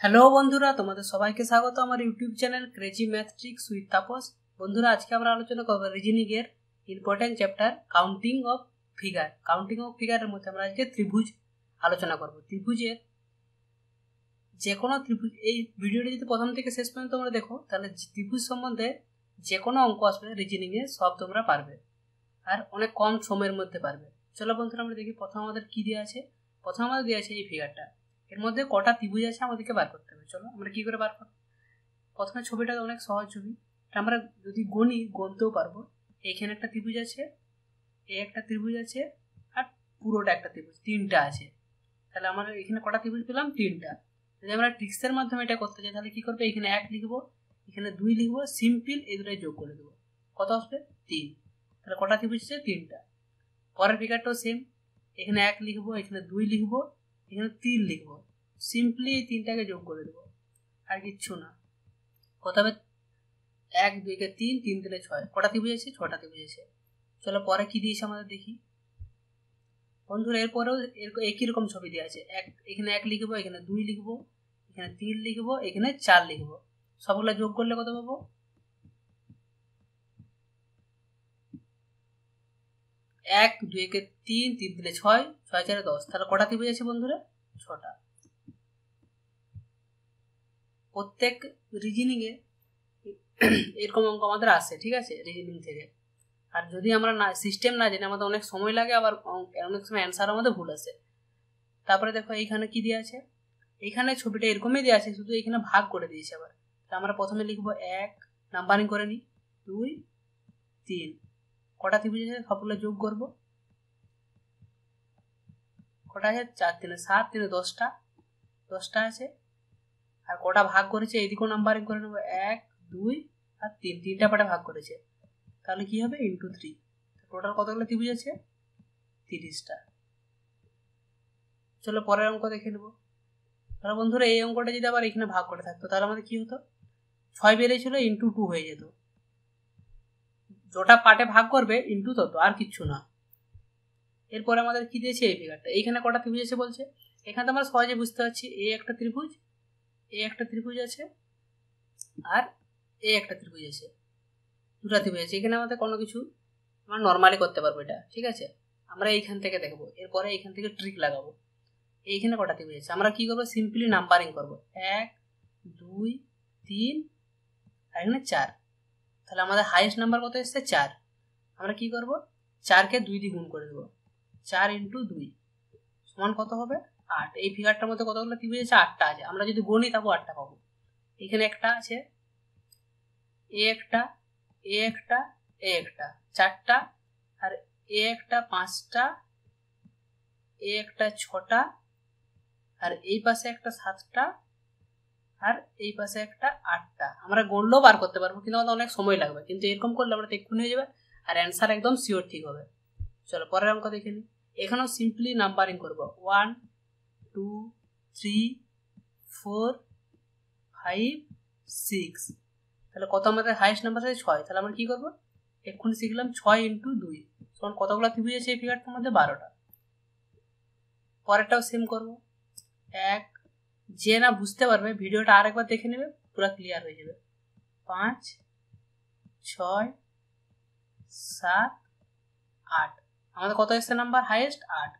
Hello বন্ধুরা, তোমাদের সবাইকে স্বাগত আমার YouTube channel crazy math tricks with Tapas বন্ধুরা, আজকে আমরা আলোচনা করব রিজনিং এর important chapter counting of figure counting of ফিগারের মধ্যে আমরা আজকে ত্রিভুজ আলোচনা করব। ত্রিভুজের যে কোনো ত্রিভুজ, এই ভিডিওটি যদি প্রথম থেকে শেষ পর্যন্ত তোমরা দেখো, তাহলে ত্রিভুজ সম্বন্ধে যে কোনো অঙ্ক আসবে রিজনিং এ সব তোমরা পারবে। আর অনেক কম সময়ের মধ্যে পারবে। চলো বন্ধুরা, আমরা দেখি প্রথম আমাদের কী দেওয়া আছে। প্রথম আমাদের দেওয়া আছে এই ফিগারটা এর মধ্যে কটা ত্রিভুজ আছে আমাদেরকে বার করতে হবে। চলো, আমরা কি করে বার করব প্রথমে ছবিটা অনেক সহজ ছবি। আমরা যদি গণি গণতেও পারব। এখানে একটা ত্রিভুজ আছে, এ একটা ত্রিভুজ আছে, আর পুরোটা একটা ত্রিভুজ, তিনটা আছে। তাহলে আমরা এখানে কটা ত্রিভুজ পেলাম? তিনটা। যদি আমরা ট্রিক্সের মাধ্যমে এটা করতে চাই তাহলে কি করবে? এখানে এক লিখব, এখানে দুই লিখব, সিম্পল এই দুটাই যোগ করে দেবো। কত আসবে? তিন। তাহলে কটা ত্রিভুজ আছে? তিনটা। পরের ফিগারটাও সেম এখানে এক লিখব, এখানে দুই লিখব এখানে তিন লিখব। সিম্পলি এই তিনটাকে যোগ করে দেবো। আর কিচ্ছু না। কত হবে? এক, দুইকে তিন তিন তিনে ছয়। কটা ত্রিভুজ আছে ছটা ত্রিভুজ আছে চলো পরে কি দিয়েছে আমাদের দেখি। বন্ধুরা, এরপরেও একই রকম ছবি দেওয়া আছে? এক, এখানে এক লিখব, এখানে দুই লিখব, এখানে তিন লিখব, এখানে চার লিখব। সবগুলো যোগ করলে কত পাবো? এক, দুই একে তিন তিন দিলে ছয় ছয় চারে দশ। তাহলে কটা ত্রিভুজ আছে বন্ধুরা? ছটা। প্রত্যেক রিজনিংয়ে এরকম অঙ্ক আমাদের আসে, ঠিক আছে? রিজনিং থেকে। আর যদি আমরা না সিস্টেম না জানি আমাদের অনেক সময় লাগে, আবার অনেক সময় অ্যান্সার আমাদের ভুল আসে। তারপরে দেখো, এইখানে কি দেওয়া আছে? এইখানে ছবিটা এরকমই দেওয়া আছে, শুধু এখানে ভাগ করে দিয়েছে আবার। আমরা প্রথমে লিখব এক নাম্বারিং করে নিই। দুই, তিন। কটা ত্রিভুজ আছে? সবগুলো যোগ করব। কটা আছে? চার তিনে সাত, তিনে দশটা। দশটা আছে। আর কটা ভাগ করেছে? এদিকেও নাম্বারিং করে নেব। এক, দুই আর তিন। তিনটা পাটে ভাগ করেছে। তাহলে কি হবে? ইন্টু থ্রি টোটাল কতগুলো ত্রিভুজ আছে? তিরিশটা। চলো পরের অঙ্ক দেখে নেব। তাহলে বন্ধুরা, এই অঙ্কটা যদি আবার এখানে ভাগ করে থাকতো, তাহলে আমাদের কি হতো? ছয় বেড়েছিল ইন্টু টু হয়ে যেত। যেটা পার্টে ভাগ করবে ইন্টু তত, আর কিচ্ছু না। এরপরে আমাদের কি দিয়েছে এই ফিগারটা এইখানে কটা ত্রিভুজ আছে বলছে। এখানে তো আমরা সহজে বুঝতে পারছি, এ একটা ত্রিভুজ, এ একটা ত্রিভুজ আছে, আর এ একটা ত্রিভুজ আছে। দুটা ত্রিভুজ আছে। এখানে আমাদের কোনো কিছু আমরা নর্মালি করতে পারব এটা, ঠিক আছে? আমরা এইখান থেকে দেখব। এরপরে এইখান থেকে ট্রিক লাগাবো। এইখানে কটা ত্রিভুজ আছে? আমরা কি করব? সিম্পলি নাম্বারিং করব। এক, দুই, তিন, আর এখানে চার। তাহলে আমাদের হাইয়েস্ট নাম্বার কত এসছে? চার। আমরা কি করব? চারকে দুই দিয়ে গুণ করে দেবো। চার ইন্টু দুই। সমান কত হবে? আট। এই ফিগারটার মধ্যে কতগুলো ত্রিভুজ আছে আটটা আছে। আমরা যদি গণি তারপর আটটা পাবো। এখানে একটা আছে। এ একটা এ একটা এ একটা। চারটা আর এ একটা পাঁচটা, এ একটা ছটা আর এই পাশে একটা সাতটা আর এই পাশে একটা আটটা। আমরা গণলেও বার করতে পারব, কিন্তু আমাদের অনেক সময় লাগবে। কিন্তু এরকম করলে আমরা এক্ষুনি হয়ে যাবে আর অ্যান্সার একদম শিওর ঠিক হবে। চলো, পরের অঙ্ক দেখে নিই। এখানেও সিম্পলি নাম্বারিং করব। One two three four five six তাহলে কত আমাদের হাইয়েস্ট নাম্বার আছে? ছয়। তাহলে আমরা কী করব? এক্ষুনি শিখলাম ছয় ইন্টু দুই। তখন কতগুলো ত্রিভুজ আছে এই ফিগারটার মধ্যে বারোটা। পরেরটাও সেম করব। এক যে না বুঝতে পারবে, ভিডিওটা আরেকবার দেখে নেবে, পুরো ক্লিয়ার হয়ে যাবে। পাঁচ, ছয়, সাত, আট। আমাদের কত এসছে নাম্বার হাইয়েস্ট আট।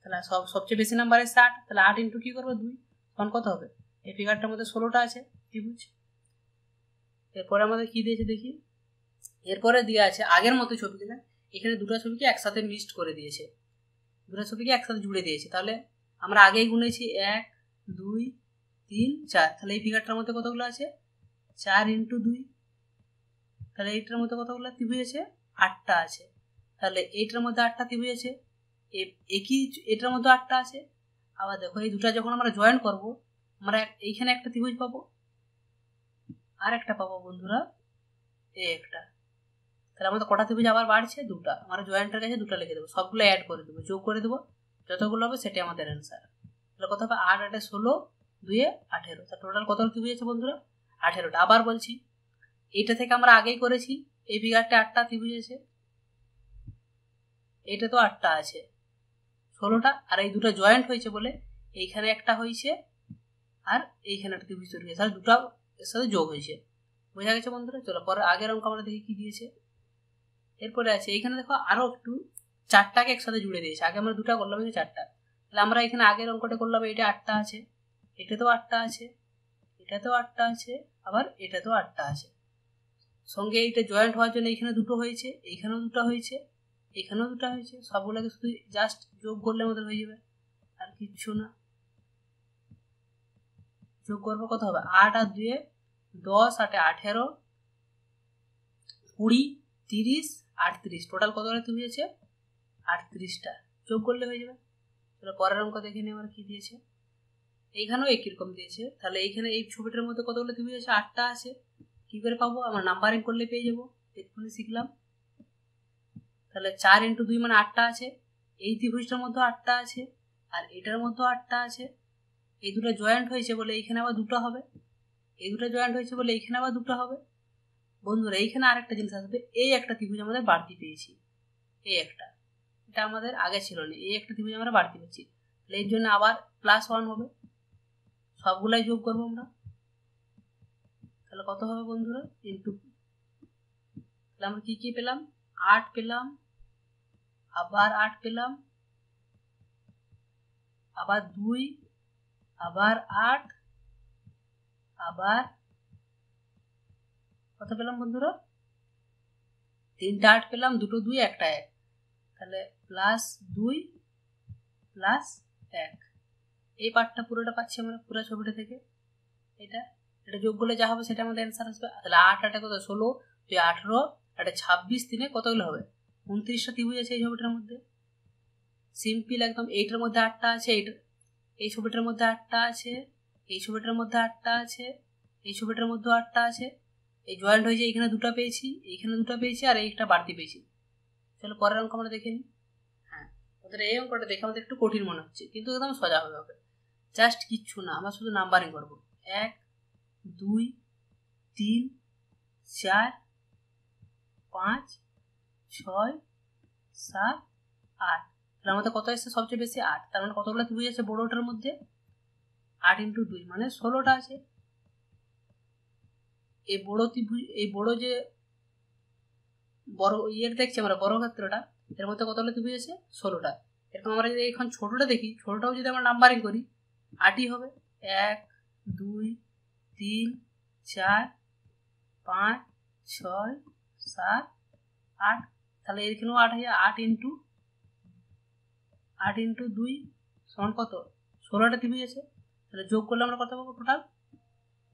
তাহলে সব, সবচেয়ে বেশি নাম্বার এসছে আট। তাহলে আট ইন্টু কী করব? দুই। তখন কত হবে? এই ফিগারটার মধ্যে ষোলোটা আছে ত্রিভুজ এরপরে আমাদের কি দিয়েছে দেখি? এরপরে দিয়ে আছে আগের মতো ছবি ছবিগুলো এখানে দুটো ছবিকে একসাথে মিক্সড করে দিয়েছে। দুটো ছবিকে একসাথে জুড়ে দিয়েছে। তাহলে আমরা আগেই গুনেছি এক দুই, তিন, চার। তাহলে এই ফিগারটার মধ্যে কতগুলো আছে? চার ইন্টু দুই। তাহলে এইটার মধ্যে কতগুলো ত্রিভুজ আছে আটটা আছে। তাহলে এইটার মধ্যে আটটা ত্রিভুজ আছে একই এটার মধ্যে আটটা আছে। আবার দেখো, এই দুটা যখন আমরা জয়েন করব, আমরা এইখানে একটা ত্রিভুজ পাবো। আর একটা পাবো বন্ধুরা, এই একটা। তাহলে আমাদের কটা ত্রিভুজ আবার বাড়ছে? দুটা। আমরা জয়েন্টের কাছে দুটো লিখে দেবো। সবগুলো অ্যাড করে দেবো, যোগ করে দেবো। যতগুলো হবে সেটাই আমাদের অ্যান্সার তাহলে কত হবে? আট, আটে ষোলো, দুয়ে আঠেরো। তা টোটাল কত ত্রিভুজ আছে বন্ধুরা? আঠেরোটা আবার বলছি, এইটা থেকে আমরা আগেই করেছি। এই ফিগারটা আটটা ত্রিভুজ আছে এটা তো আটটা আছে। ষোলোটা, আর এই দুটো জয়েন্ট হয়েছে বলে এইখানে একটা হয়েছে, আর এইখানে একটা ত্রিভুজ তৈরি হয়েছে তাহলে দুটো এর সাথে যোগ হয়েছে। বোঝা গেছে বন্ধুরা? চলো পরে আগের অঙ্ক আমরা দেখি কি দিয়েছে। এরপরে আছে, এইখানে দেখো আরও একটু চারটাকে একসাথে জুড়ে দিয়েছে। আগে আমরা দুটা করলাম চারটা। তাহলে আমরা এখানে আগের অঙ্কটা করলাম এটা আটটা আছে, এটাতেও আটটা আছে, এটাতেও আটটা আছে, আবার এটাতেও আটটা আছে। সঙ্গে এইটা জয়েন্ট হওয়ার জন্য এখানে দুটো হয়েছে, এইখানেও দুটো হয়েছে, এখানেও দুটো হয়েছে। সবগুলোকে শুধু জাস্ট যোগ করলে আমাদের হয়ে যাবে। আর কিচ্ছু না। যোগ করব কত হবে? আট আর দুয়ে দশ, আটে আঠেরো, কুড়ি, তিরিশ, আটত্রিশ। টোটাল কত হয়েছে? আটত্রিশটা। যোগ করলে হয়ে যাবে। তাহলে পরের অঙ্ক দেখে নিই আমার কি দিয়েছে? এইখানেও একই রকম দিয়েছে। তাহলে এইখানে এই ছবিটার মধ্যে কতগুলো ত্রিভুজ আছে আটটা আছে। কি করে পাবো? আমরা নাম্বারিং করলে পেয়ে যাব। এক্ষুনি শিখলাম। তাহলে চার ইন্টু দুই মানে আটটা আছে। এই ত্রিভুজটার মধ্যে আটটা আছে আর এটার মধ্যেও আটটা আছে। এই দুটো জয়েন্ট হয়েছে বলে এইখানে আবার দুটো হবে। এই দুটো জয়েন্ট হয়েছে বলে এইখানে আবার দুটো হবে। বন্ধুরা, এইখানে আরেকটা জিনিস আসবে। এই একটা ত্রিভুজ আমাদের বাড়তি পেয়েছি। এই একটা। এটা আমাদের আগে ছিল না। এই একটা ত্রিভুজ আমরা বাড়তি পেয়েছি। তাহলে এর জন্য আবার প্লাস ওয়ান হবে। সবগুলাই যোগ করব আমরা। তাহলে কত হবে বন্ধুরা? ইন্টু তাহলে আমরা কী কী পেলাম? আট পেলাম। আবার আট পেলাম। আবার দুই। আবার আট। আবার কত পেলাম বন্ধুরা? তিনটা আট পেলাম, দুটো দুই, একটা এক। তাহলে প্লাস দুই প্লাস এক। এই পার্টটা পুরোটা পাচ্ছি আমরা, পুরো ছবিটা থেকে। এটা এটা যোগ করলে যা হবে সেটা আমাদের অ্যান্সার আসবে। তাহলে আট, আটে কত? ষোলো, দুই আঠেরো একটা ছাব্বিশ দিনে কতগুলো হবে? উনত্রিশটা ত্রিভুজ আছে এই ছবিটার মধ্যে। সিম্পল একদম, এইটার মধ্যে আটটা আছে এইটা এই ছবিটার মধ্যে আটটা আছে, এই ছবিটার মধ্যে আটটা আছে, এই ছবিটার মধ্যেও আটটা আছে। এই জয়েন্ট হয়েছে এখানে দুটো পেয়েছি, এইখানে দুটো পেয়েছি, আর এইটা বাড়তি পেয়েছি। চলো পরের অঙ্ক আমরা দেখে নিই। হ্যাঁ ওদের এই অঙ্কটা দেখে আমাদের একটু কঠিন মনে হচ্ছে, কিন্তু একদম সোজা হবে ওকে জাস্ট কিচ্ছু না, আমরা শুধু নাম্বারিং করব। এক, দুই, তিন, চার, পাঁচ, ছয়, সাত, আট। তাহলে আমাদের কত এসছে? সবচেয়ে বেশি আট। তার মানে কতগুলো ত্রিভুজ আছে বড়োটার মধ্যে? আট ইন্টু দুই মানে ষোলোটা আছে। এই বড় ত্রিভুজ, এই বড় যে বড় ইয়ের দেখছি আমরা, বড় ক্ষেত্রটা, এর মধ্যে কতগুলো ত্রিভুজ আছে ষোলোটা। এরকম আমরা যদি এখন ছোটোটা দেখি, ছোটোটাও যদি আমরা নাম্বারিং করি আটই হবে এক, দুই, তিন, চার, পাঁচ, ছয়, সাত, আট। তাহলে এখানেও আট হয়ে আট ইন্টু আট ইন্টু দুই সমান কত? ষোলোটা ত্রিভুজ আছে তাহলে যোগ করলে আমরা কত পাবো টোটাল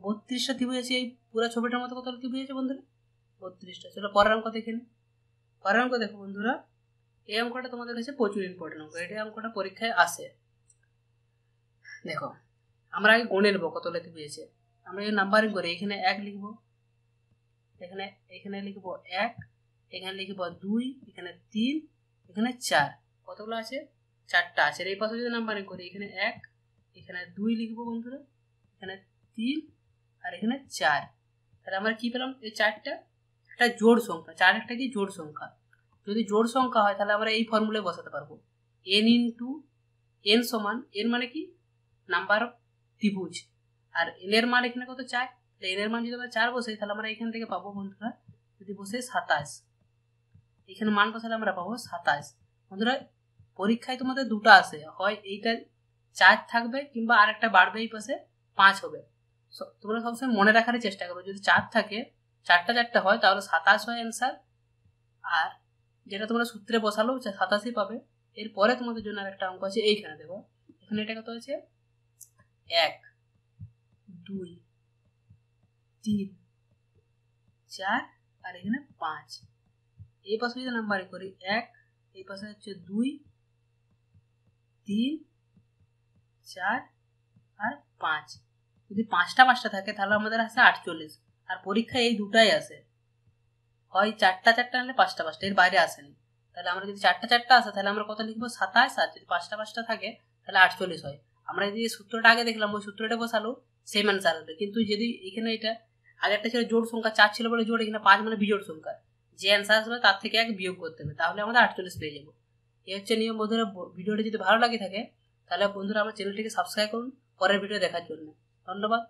বত্রিশটা ত্রিভুজ আছে এই পুরো ছবিটার মতো কত ত্রিভুজ আছে বন্ধুরা? বত্রিশটা। চলো পরের অঙ্ক দেখে নিই পরের অঙ্ক দেখো বন্ধুরা। এই অঙ্কটা তোমাদের কাছে প্রচুর ইম্পর্টেন্ট অঙ্ক। এটা অঙ্কটা পরীক্ষায় আসে। দেখো, আমরা আগে গণে নেব কতগুলো ত্রিভুজ আছে আমরা এই নাম্বারিং করি এখানে এক লিখব। এখানে এখানে লিখব এক, এখানে লিখব দুই, এখানে তিন, এখানে চার। কতগুলো আছে? চারটা আছে। এই পাশে যদি নাম্বারিং করি, এখানে এক, এখানে দুই লিখব বন্ধুরা। এখানে তিন আর এখানে চার। তাহলে আমরা কী পেলাম? এই চারটা? একটা জোড় সংখ্যা, চার একটা কি জোড় সংখ্যা। যদি জোড় সংখ্যা হয়, তাহলে আমরা এই ফর্মুলায় বসাতে পারব। এন ইন্টু এন সমান এন মানে কি? নাম্বার অফ ত্রিভুজ। আর এন এর মান এখানে কত? চার। এন এর মান যদি আমরা চার বসাই, তাহলে আমরা এখান থেকে পাবো বন্ধুরা, যদি বসে সাতাশ। এখানে মান বসালে আমরা পাবো সাতাশ। বন্ধুরা, পরীক্ষায় তোমাদের দুটো আসে হয় এইটা চার থাকবে, কিংবা আরেকটা বাড়বে এই পাশে পাঁচ হবে। তোমরা সবসময় মনে রাখারই চেষ্টা করো যদি চার থাকে চারটা চারটা হয়, তাহলে সাতাশ হয় অ্যান্সার আর যেটা তোমরা সূত্রে বসালো সাতাশই পাবে। এরপরে তোমাদের জন্য আর একটা অঙ্ক আছে, এইখানে দেখো। এখানে এটা কত আছে এক, দুই, তিন, চার, আর এখানে পাঁচ। এই পাশে যদি নাম্বারিং করি, এক, এই পাশে হচ্ছে দুই, তিন, চার, আর পাঁচ। যদি পাঁচটা পাঁচটা থাকে, তাহলে আমাদের আসে আটচল্লিশ। আর পরীক্ষায় এই দুটাই আসে হয় চারটা চারটা আনলে পাঁচটা পাঁচটা, এর বাইরে আসেনি। তাহলে আমরা যদি চারটা চারটা আসে, তাহলে আমরা কত লিখব? সাতাশ, আর যদি পাঁচটা পাঁচটা থাকে, তাহলে আটচল্লিশ হয়। আমরা যদি সূত্রটা আগে দেখলাম, ওই সূত্রটা বসালো সেম অ্যান্সার আসবে। কিন্তু যদি এখানে এটা, আগেরটা ছিল জোড় সংখ্যা, চার ছিল বলে জোড়, এখানে পাঁচ মানে বিজোড় সংখ্যা। যে অ্যান্সার আসবে, তার থেকে এক বিয়োগ করতে হবে, তাহলে আমাদের আটচল্লিশ পেয়ে যাব। এই হচ্ছে নিয়ম, বন্ধুরা। ভিডিওটা যদি ভালো লাগে থাকে, তাহলে বন্ধুরা আমার চ্যানেলটিকে সাবস্ক্রাইব করুন, পরের ভিডিও দেখার জন্য। ধন্যবাদ।